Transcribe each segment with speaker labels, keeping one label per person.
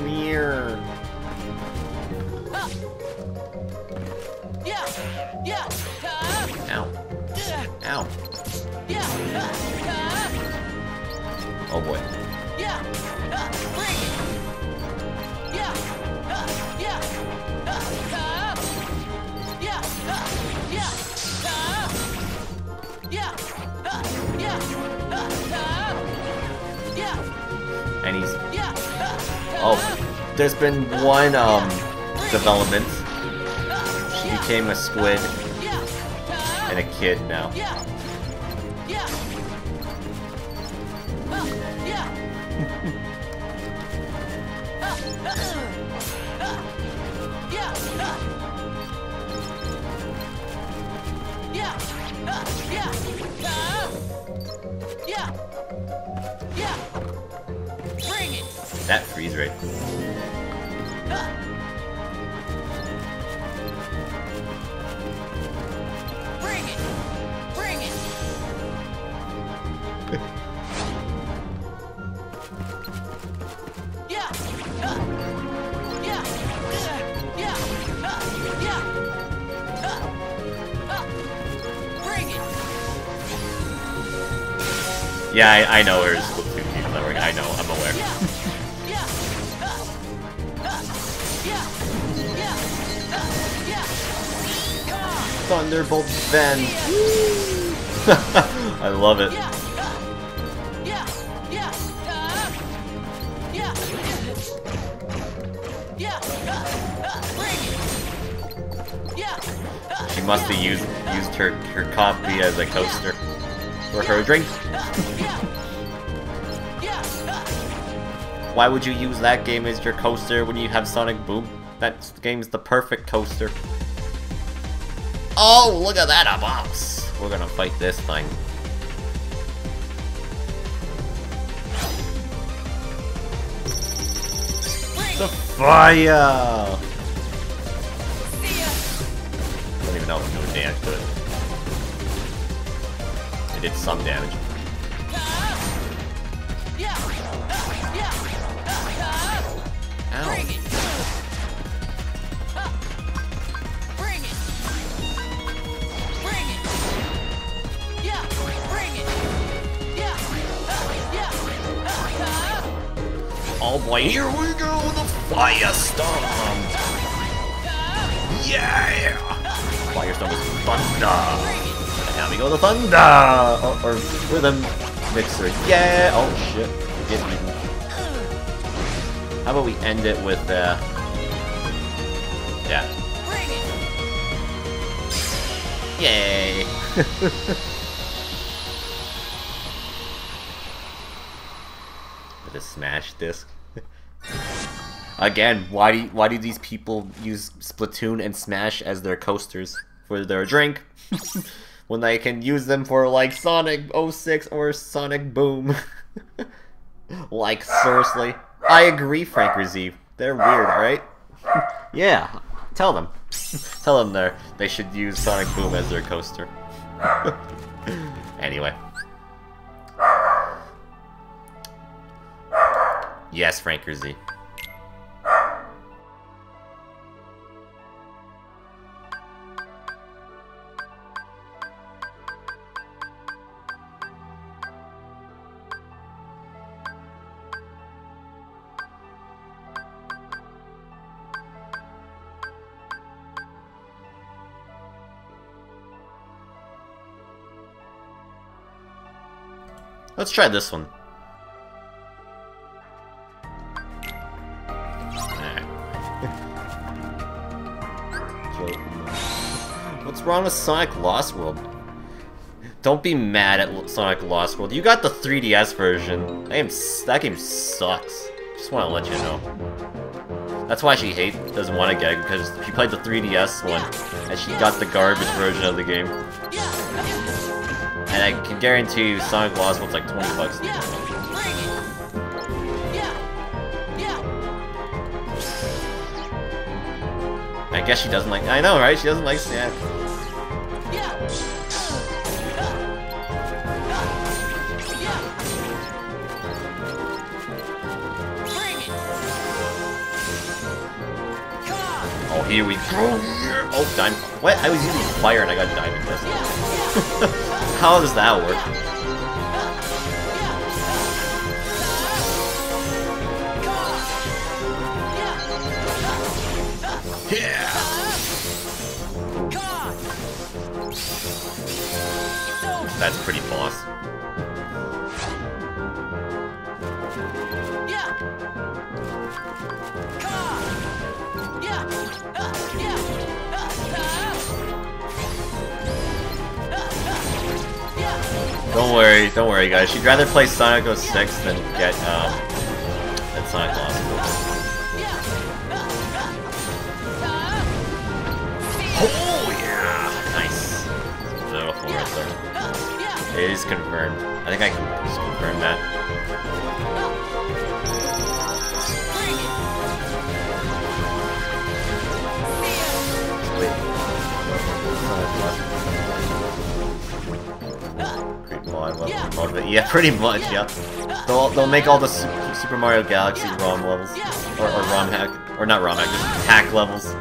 Speaker 1: Come here.
Speaker 2: Yeah. Yeah.
Speaker 1: Ow. Ow.
Speaker 2: yeah.
Speaker 1: Oh boy. Oh. There's been one um development. She became a squid
Speaker 2: Uh,
Speaker 1: and a kid now.
Speaker 2: Yeah. Yeah. Uh, yeah.
Speaker 1: Freeze.
Speaker 2: Uh. Bring it. Bring it. Yeah. Yeah. Yeah. Yeah. Bring it.
Speaker 1: Yeah, I, I know there's Thunderbolt Ven. I love it. She must have used used her her copy as a coaster for her drink. Why would you use that game as your coaster when you have Sonic Boom? That game's the perfect coaster. Oh, look at that, a boss. We're gonna fight this thing. The fire! I don't even know if I'm doing damage it. It did some damage. Boy, here we go, the Firestorm! Yeah! Firestorm is thunder! And now we go to thunder! Oh, or rhythm mixer. Yeah! Oh shit. We get even. How about we end it with, uh... Yeah. Yay! with a smash disc. Again, why do why do these people use Splatoon and Smash as their coasters for their drink when they can use them for like Sonic 06 or Sonic Boom? like seriously, I agree, Franker Z. They're weird, right? yeah, tell them. tell them they they should use Sonic Boom as their coaster. anyway. Yes, Franker Z. Let's try this one. What's wrong with Sonic Lost World? Don't be mad at Sonic Lost World. You got the 3DS version. That game, that game sucks. Just want to let you know. That's why she hates, doesn't want to get it, because she played the 3DS one, and she got the garbage version of the game. And I can guarantee you Sonic Lost World's like 20 bucks.
Speaker 2: Yeah. Yeah. Yeah.
Speaker 1: I guess she doesn't like. I know, right? She doesn't like.
Speaker 2: It.
Speaker 1: Oh, here we go. Oh, diamond. What? I was using fire and I got diamond. How does that work? Yeah. That's pretty Don't worry, don't worry guys. She'd rather play Sonic 06 than get um than Sonic Lost. Oh yeah! Nice. Beautiful right there. It is confirmed. I think I can just confirm that. Lost. Great mod level. Mod of it. Yeah, pretty much, yeah. They'll, they'll make all the Su- Super Mario Galaxy ROM levels. Or, or ROM hack. Or not ROM hack, just hack levels.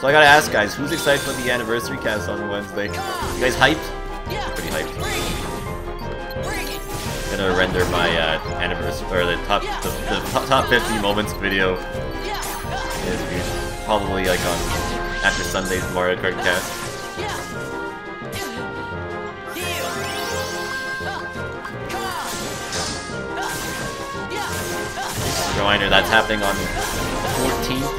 Speaker 1: So I gotta ask guys, who's excited for the anniversary cast on Wednesday? You guys hyped? Pretty hyped. Gonna render my uh, anniversary or the top the, the top 50 moments video. Probably like on after Sunday's Mario Kart cast. Reminder that's happening on the 14th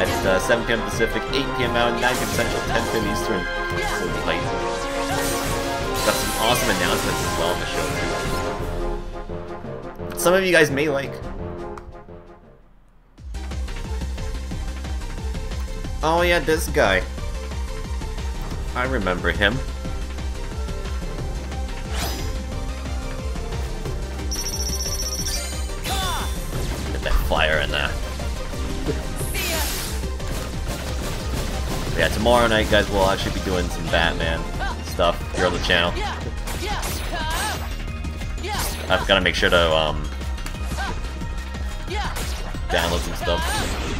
Speaker 1: at uh, 7 p.m. Pacific, 8 p.m. Mountain, 9 p.m. Central, 10 p.m. Eastern. Holy light. Got some awesome announcements as well on the show too. Some of you guys may like. Oh yeah, this guy. I remember him. Flyer in there. Yeah, tomorrow night, guys, we'll actually be doing some Batman stuff here on the channel. I've got to make sure to um, download some stuff.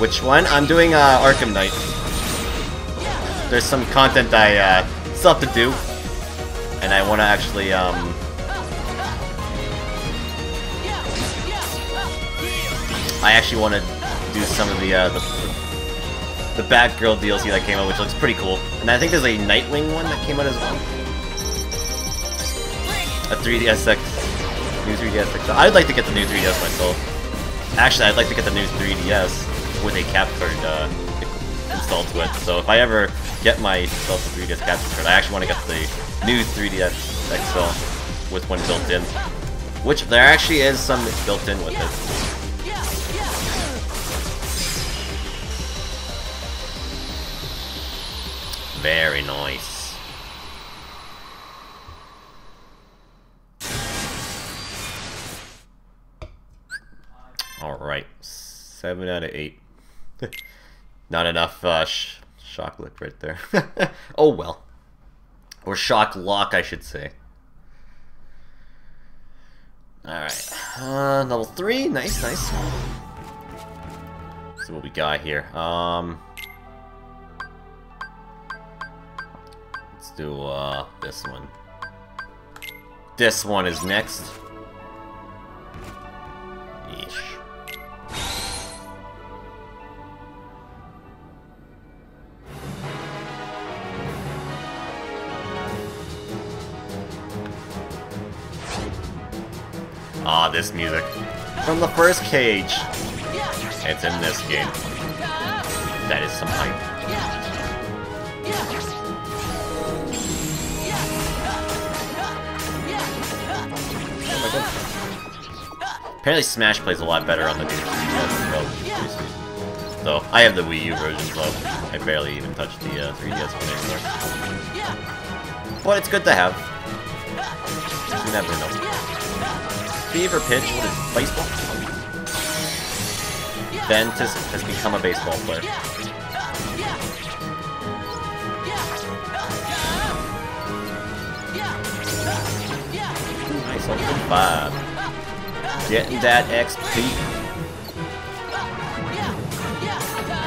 Speaker 1: Which one? I'm doing uh, Arkham Knight. There's some content I uh, still have to do, and I want to actually um, I actually want to do some of the, uh, the the Batgirl DLC that came out, which looks pretty cool. And I think there's a Nightwing one that came out as well. A 3DSX, new 3DS I'd like to get the new 3DS myself. Actually, I'd like to get the new 3DS with a cap card uh, installed to it. So if I ever get myself a 3DS capture card, I actually want to get the new 3DS XL with one built in. Which there actually is some built in with it. Very nice. Alright, 7 out of 8. Not enough uh, sh shock right there. oh well. Or shotlock, I should say. Alright, uh, level 3, nice, nice. See what we got here. Um, let's do uh, this one. This one is next. This music. From the first cage. It's in this game. That is some hype. Apparently Smash plays a lot better on the new 3DS though. So, I have the Wii U version, so I barely even touched the uh, 3DS one anymore. But it's good to have. You never know. Fever Pitch, what is baseball? Ventus has become a baseball player. Nice open five. Getting that XP.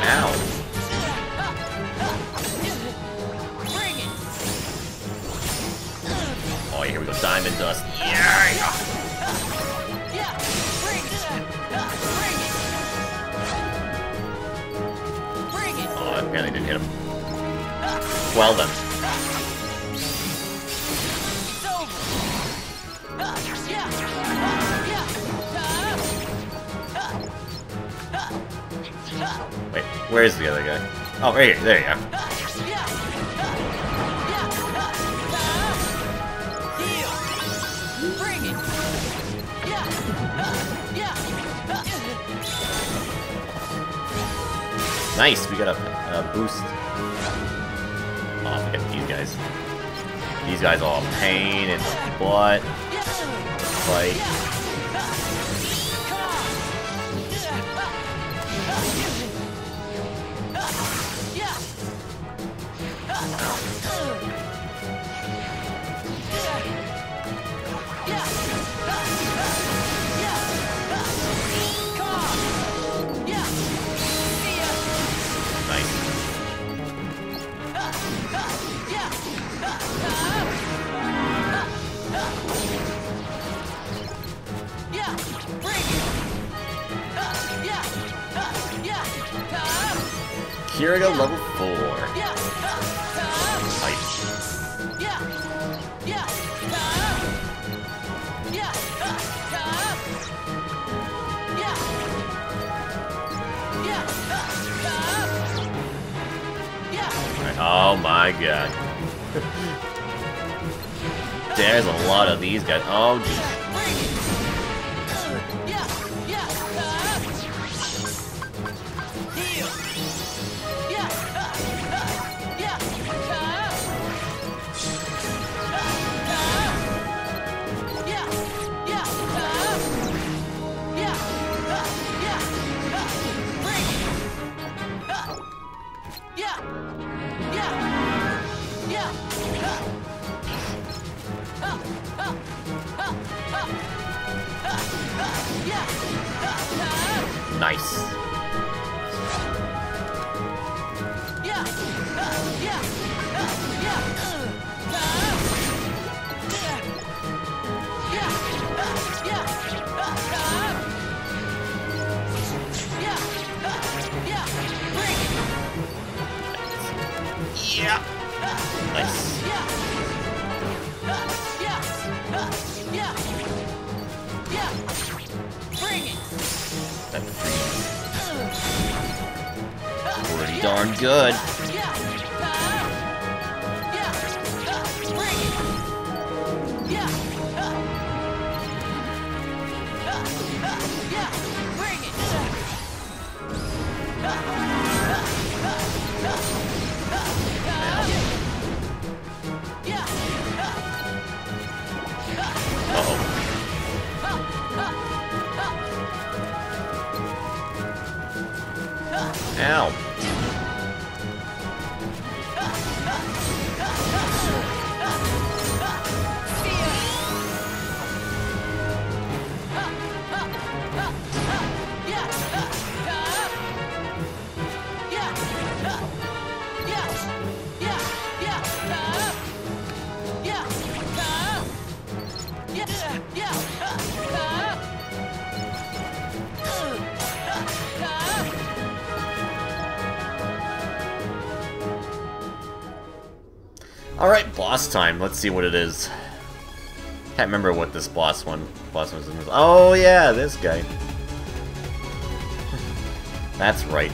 Speaker 1: Ow. Oh, here we go. Diamond Dust. Well then. Wait, where's the other guy? Oh, right here. There you go. Nice, we got a, a boost. These guys all pain in the butt. Fight. Kiriga level 4. Nice. Alright, Oh my god. There's a lot of these guys. Oh, geez. Good. Ow. Boss time. Let's see what it is. Can't remember what this boss one boss was. Oh yeah, this guy. That's right.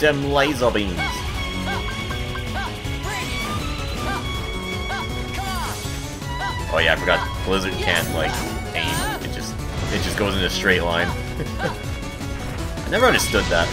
Speaker 1: Them laser beams. Oh yeah, I forgot Blizzard can't like aim. It just it just goes in a straight line. I never understood that.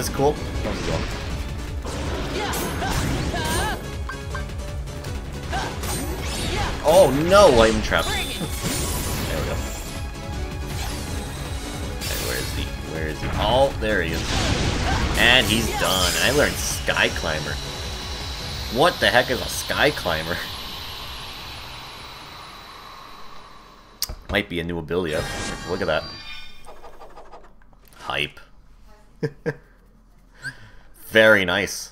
Speaker 1: Is cool. How's it going? Oh no, lightning trap. There we go. Okay, where is he? Where is he? Oh, there he is. And he's done. I learned Sky Climber. What the heck is a Sky Climber? Might be a new ability. Look at that. Hype. Very nice.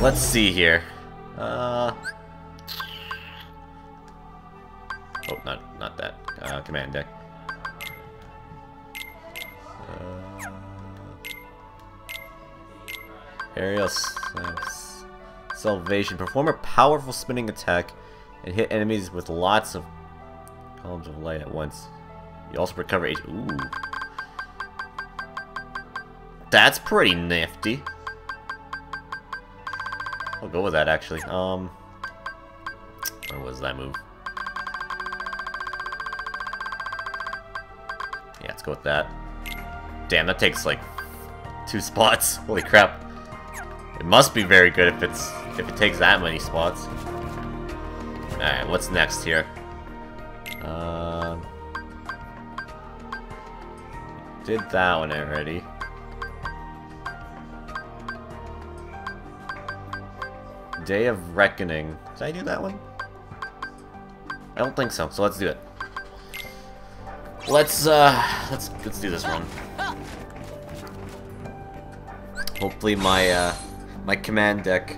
Speaker 1: Let's see here. Uh. Oh, not not that. Uh, command deck. Uh, Aerial s- Salvation. Perform a powerful spinning attack and hit enemies with lots of columns of light at once. You also recover H. Ooh. That's pretty nifty. I'll go with that actually. Um, what was that move? Yeah, let's go with that. Damn, that takes like two spots. Holy crap. It must be very good if it's if it takes that many spots. Alright, what's next here? Um, did that one already. Day of Reckoning. Did I do that one? I don't think so, so let's do it. Let's uh let's let's do this one. Hopefully my uh my command deck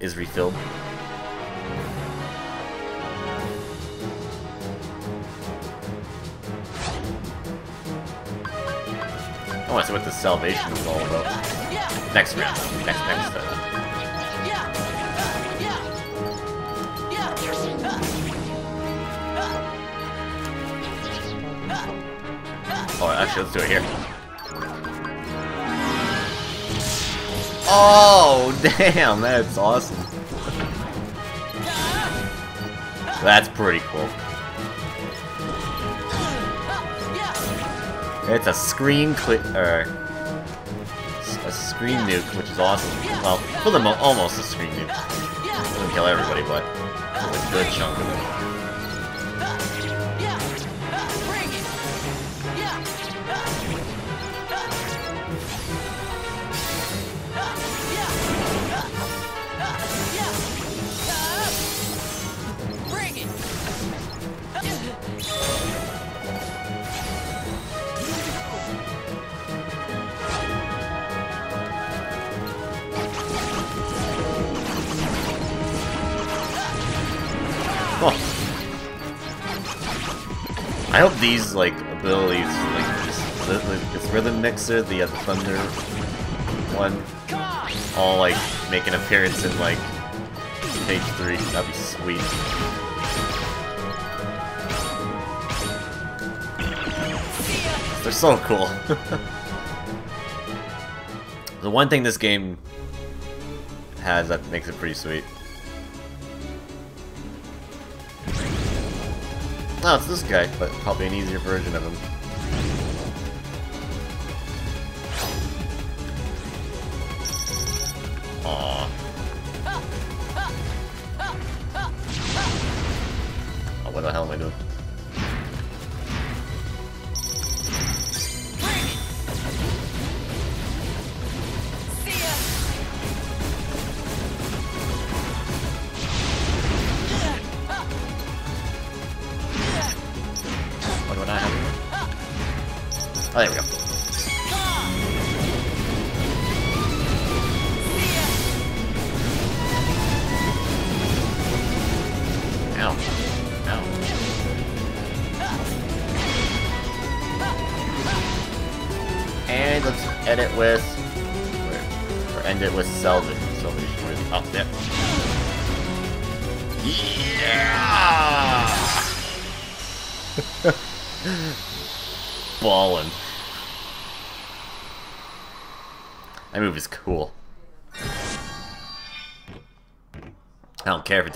Speaker 1: is refilled. I want to see what the salvation is all about. Next round. Next next uh, Oh, actually, let's do it here. Oh, damn, that's awesome. That's pretty cool. It's a screen clip, or uh, a screen nuke, which is awesome. Well, for the mo almost a screen nuke. Doesn't kill everybody, but it's a good chunk of it. These like abilities, like this, this, this rhythm mixer, the, uh, thunder one, all like make an appearance in like page three. That'd be sweet. They're so cool. the one thing this game has that makes it pretty sweet. Oh, it's this guy, but probably an easier version of him. Aww. Oh, what the hell am I doing?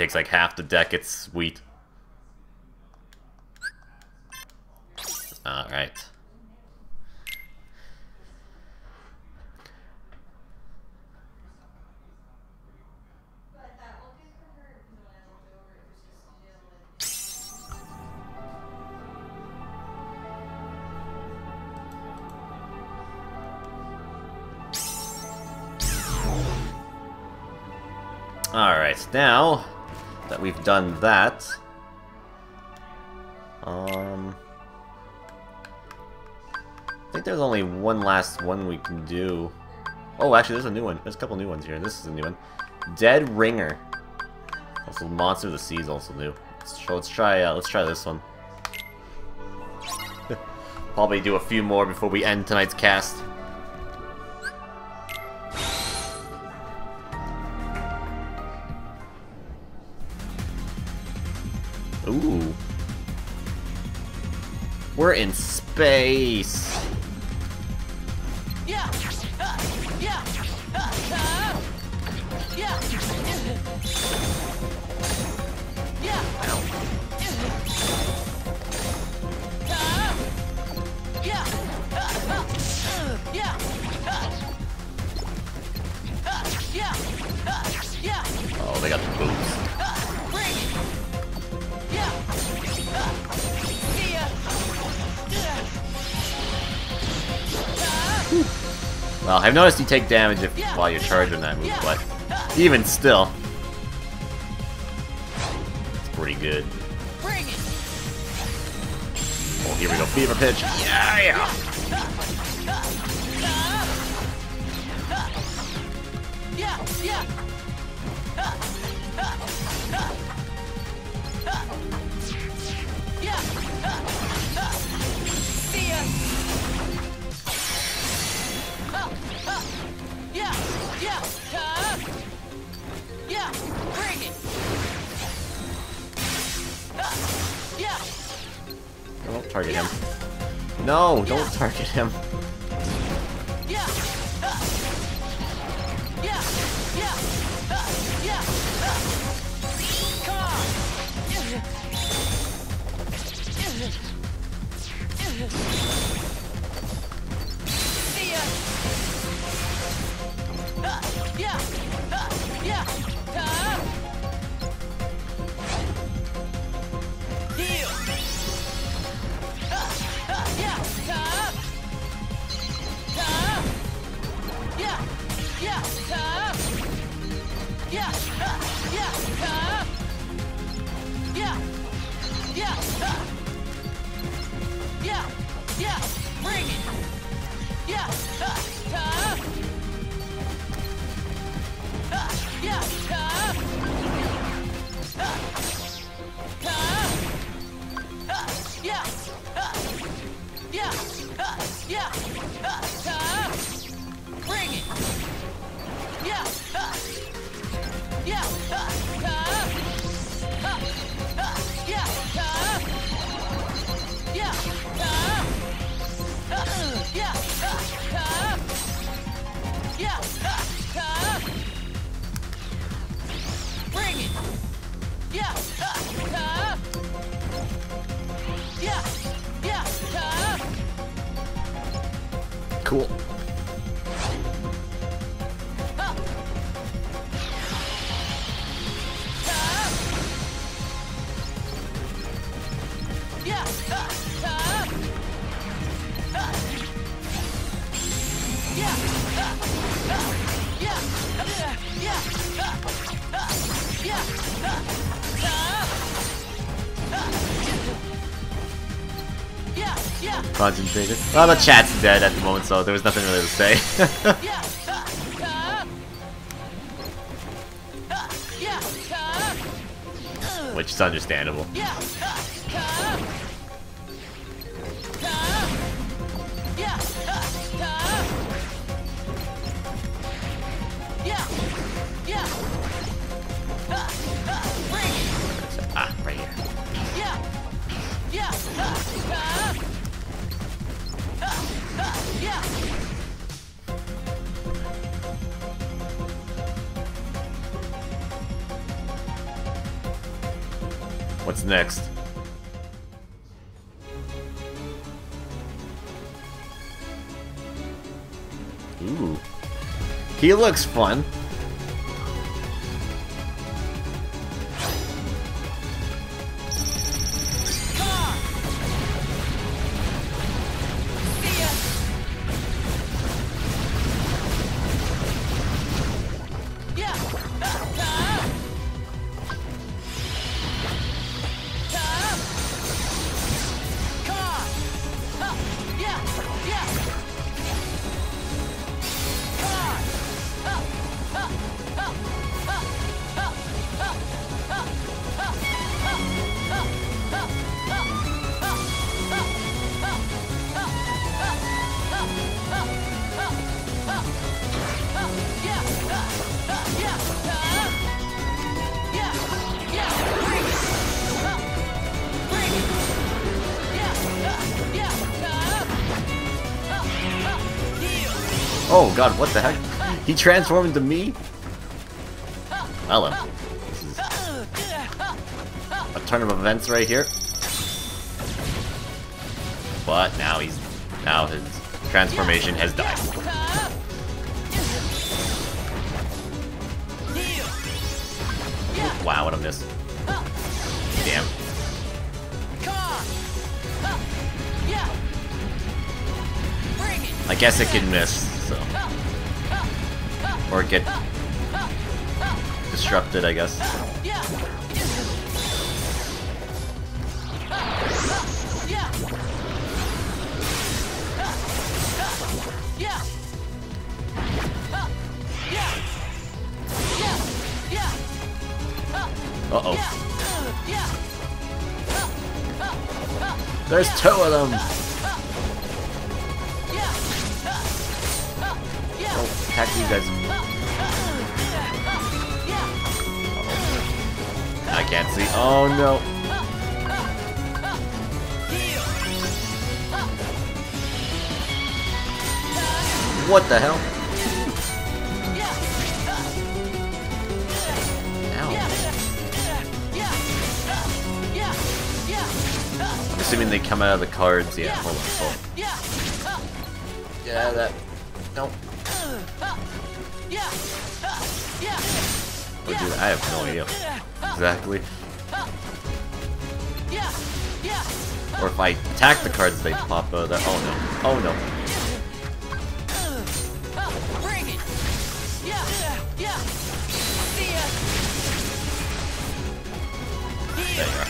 Speaker 1: Takes like half the deck, it's sweet. Alright. Alright, now that we've done that, um, I think there's only one last one we can do. Oh, actually, there's a new one. There's a couple new ones here. This is a new one. Dead Ringer. Also, Monster of the Sea is also new. So let's try. Uh, let's try this one. Probably do a few more before we end tonight's cast. We're in space. Well, I've noticed you take damage if while you're charging that move, but even still, it's pretty good. Oh, here we go, fever pitch. Yeah, yeah.
Speaker 2: Yeah, yeah. Yeah.
Speaker 1: Target him. No, don't target him. Concentrated. Well, the chat's dead at the moment, so there was nothing really to say. Which is understandable. Next? Ooh. He looks fun. Oh god, what the heck? He transformed into me? Hello. This is a turn of events right here. But now he's now his transformation has died. Wow, what a miss. Damn. I guess it can miss. Or get disrupted, I guess. Uh-oh. There's two of them! Oh, attack you guys. I can't see. Oh no. What the hell? Ow. I'm assuming they come out of the cards. Yeah, hold on. Hold on. Yeah, that. Nope. Oh, Do I have no idea. Exactly. Or if I attack the cards, they pop uh, out of that. Oh no. Oh no. There you are.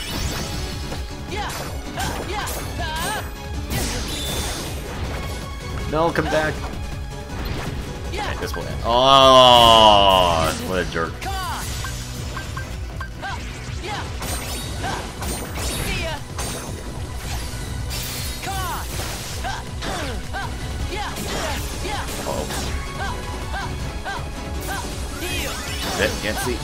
Speaker 1: No, come back. Okay, this will end. Oh, what a jerk. Shit, can't see.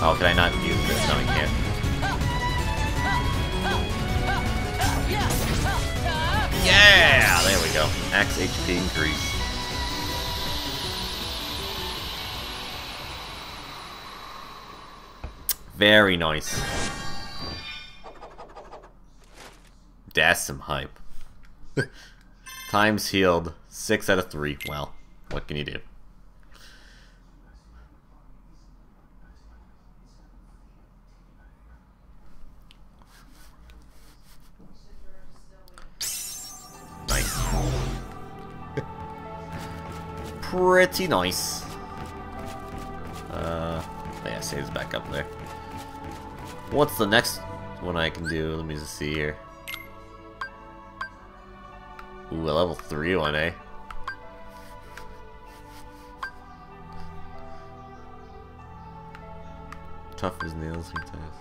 Speaker 1: Oh, can I not use this? No, I can't. Yeah! There we go. Max HP increase. Very nice. That's some hype. Times healed. 6 out of 3. Well, what can you do? Nice. Pretty nice. Uh, yeah, saves back up there. What's the next one I can do? Let me just see here. Ooh, a level 3 one, eh? Tough as nails sometimes.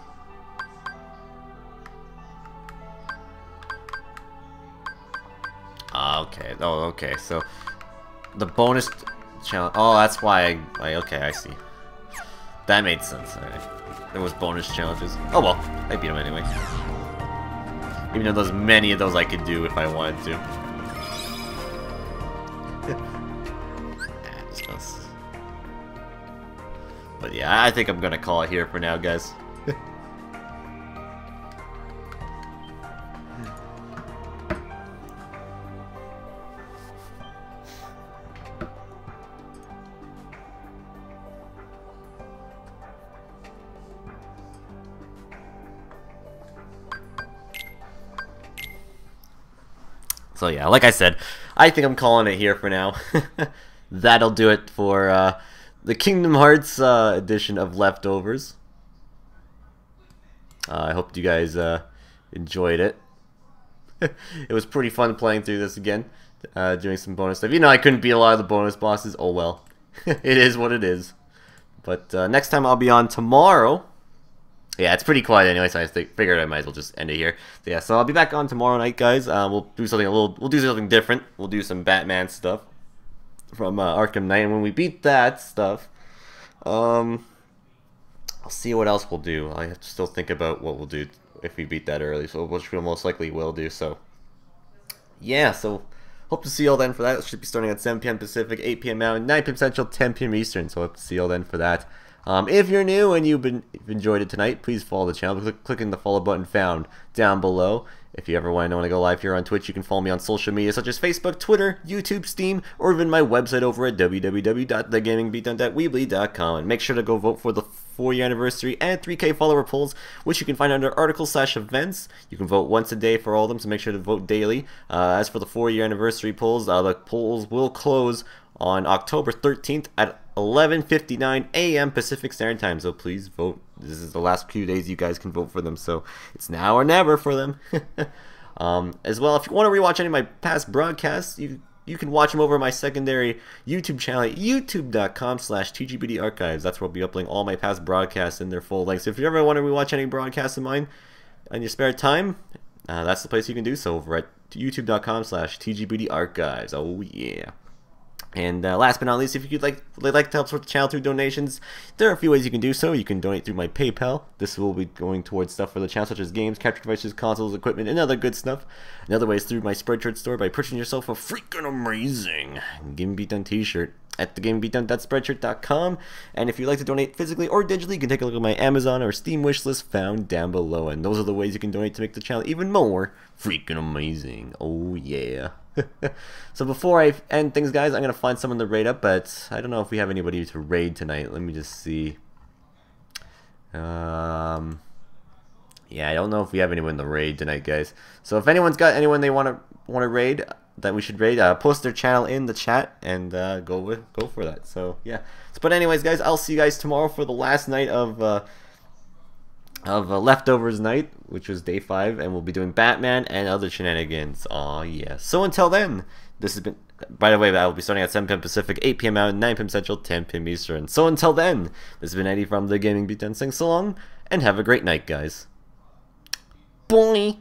Speaker 1: Ah, okay. Oh, okay. So the bonus challenge. Oh, that's why I. Okay, I see. That made sense. Alright. There was bonus challenges. Oh well, I beat him anyway. Even though there's many of those I could do if I wanted to. But yeah, I think I'm gonna call it here for now, guys. So yeah, like I said, I think I'm calling it here for now. That'll do it for uh, the Kingdom Hearts uh, edition of Leftovers. Uh, I hope you guys uh, enjoyed it. it was pretty fun playing through this again, uh, doing some bonus stuff. You know, I couldn't beat a lot of the bonus bosses. Oh well, it is what it is. But uh, next time I'll be on tomorrow. Yeah, it's pretty quiet anyway, so I figured I might as well just end it here. Yeah, so I'll be back on tomorrow night, guys. Uh, we'll do something a little, we'll do something different. We'll do some Batman stuff from uh, Arkham Knight, and when we beat that stuff, um, I'll see what else we'll do. I have to still think about what we'll do if we beat that early, so which we most likely will do. So yeah, so hope to see you all then for that. It should be starting at 7 p.m. Pacific, 8 p.m. Mountain, 9 p.m. Central, 10 p.m. Eastern. So hope to see you all then for that. Um, if you're new and you've been you've enjoyed it tonight, please follow the channel. Click, clicking the follow button found down below. If you ever want to go live here on Twitch, you can follow me on social media such as Facebook, Twitter, YouTube, Steam, or even my website over at www.thegamingbeatdown.weebly.com. And make sure to go vote for the 4 year anniversary and 3K follower polls, which you can find under articles slash events. You can vote once a day for all of them, so make sure to vote daily. Uh, as for the 4 year anniversary polls, uh, the polls will close on October 13th at 11:59 a.m. Pacific Standard Time. So please vote. This is the last few days you guys can vote for them. So it's now or never for them. um, as well, if you want to rewatch any of my past broadcasts, you you can watch them over my secondary YouTube channel youtube.com slash tgbdarchives. That's where I'll be uploading all my past broadcasts in their full length. So if you ever want to rewatch any broadcasts of mine in your spare time, uh, that's the place you can do so over at youtube.com slash tgbdarchives. Oh yeah. And uh, last but not least, if you'd like like to help support the channel through donations, there are a few ways you can do so. You can donate through my PayPal. This will be going towards stuff for the channel, such as games, capture devices, consoles, equipment, and other good stuff. Another way is through my Spreadshirt store by purchasing yourself a freaking amazing Game Beatdown t-shirt at thegamebeatdown.spreadshirt.com. And if you'd like to donate physically or digitally, you can take a look at my Amazon or Steam wish list found down below. And those are the ways you can donate to make the channel even more freaking amazing. Oh, yeah. so before I end things, guys, I'm going to find someone to raid up, but I don't know if we have anybody to raid tonight. Let me just see. Um, yeah, I don't know if we have anyone to raid tonight, guys. So if anyone's got anyone they want to want to raid that we should rate, uh, post their channel in the chat and uh, go with go for that. So yeah. But anyways, guys, I'll see you guys tomorrow for the last night of. Uh, of uh, Leftovers Night, which was day 5, and we'll be doing Batman and other shenanigans. Aw, yeah. So until then, this has been... By the way, I will be starting at 7 p.m. Pacific, 8 p.m. Mountain, 9 p.m. Central, 10 p.m. Eastern. So until then, this has been Andy from The Gaming Beatdown. Sing so long, and have a great night, guys. Bye!